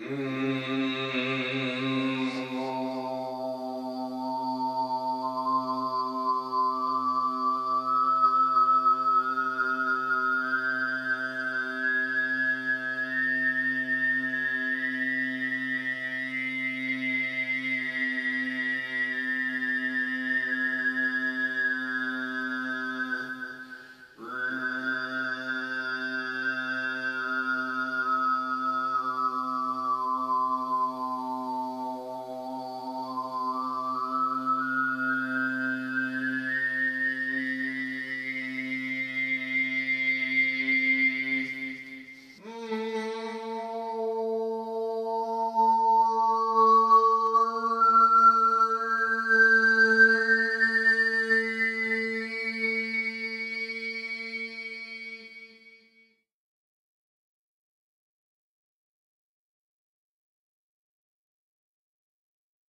Mm.